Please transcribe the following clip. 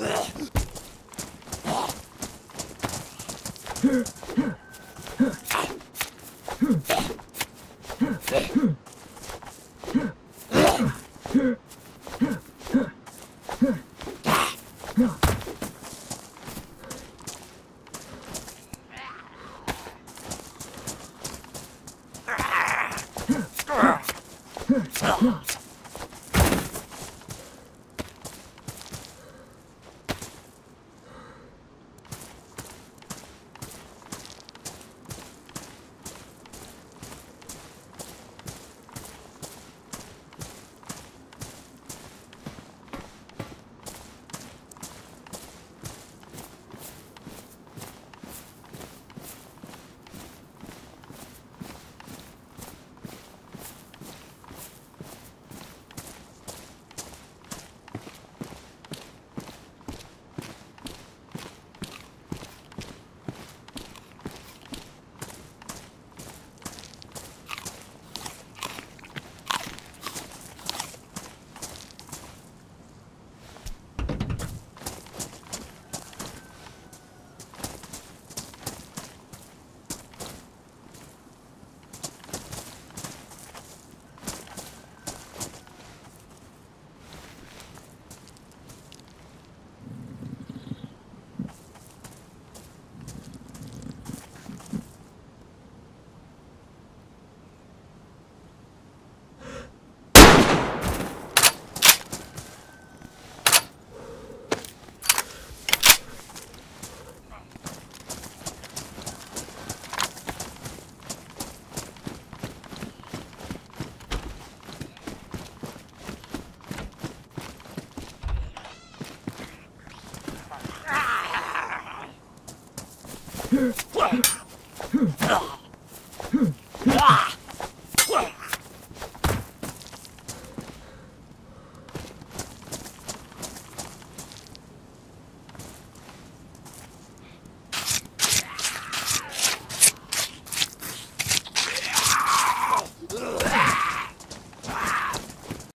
No. Ah!